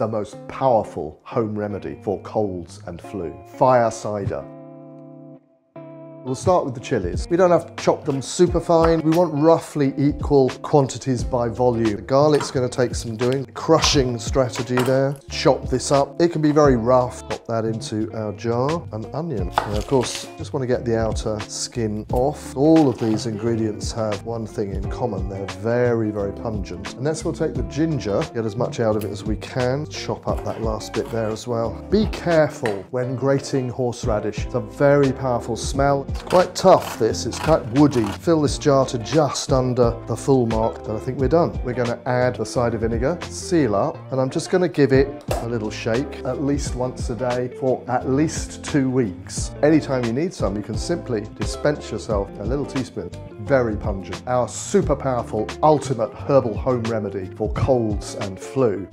the most powerful home remedy for colds and flu. Fire cider. We'll start with the chilies. We don't have to chop them super fine. We want roughly equal quantities by volume. The garlic's gonna take some doing. Crushing strategy there. Chop this up. It can be very rough. Pop that into our jar. An onion. Of course, just wanna get the outer skin off. All of these ingredients have one thing in common. They're very, very pungent. And next we'll take the ginger, get as much out of it as we can. Chop up that last bit there as well. Be careful when grating horseradish. It's a very powerful smell. It's quite tough this, it's quite woody. Fill this jar to just under the full mark, then I think we're done. We're gonna add the cider vinegar, seal up, and I'm just gonna give it a little shake at least once a day for at least two weeks. Anytime you need some, you can simply dispense yourself a little teaspoon. Very pungent. Our super powerful, ultimate herbal home remedy for colds and flu.